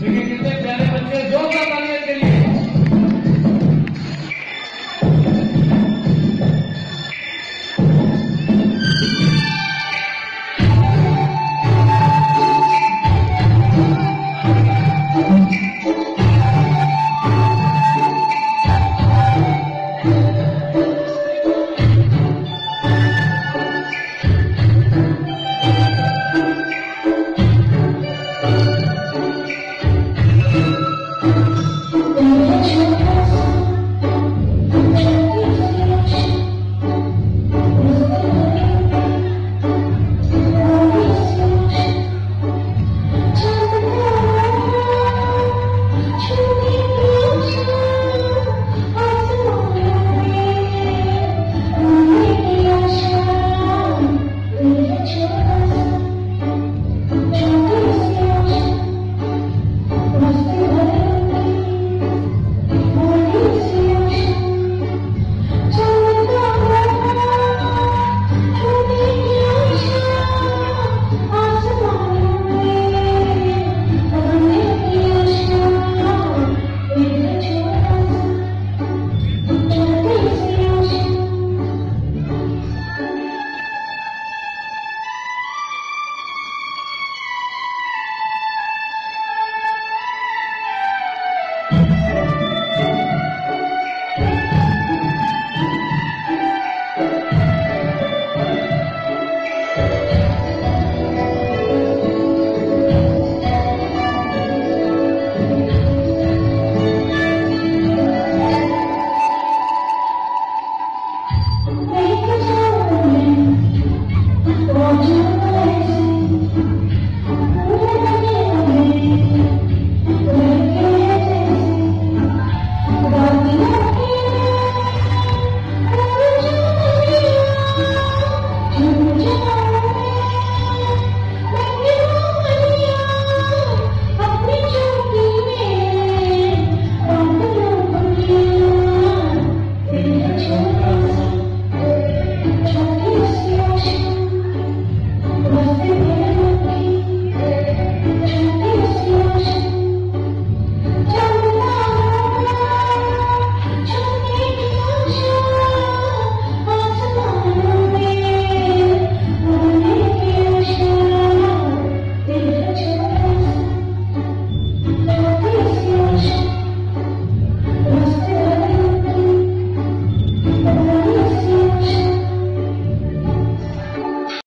क्योंकि बच्चे जो कर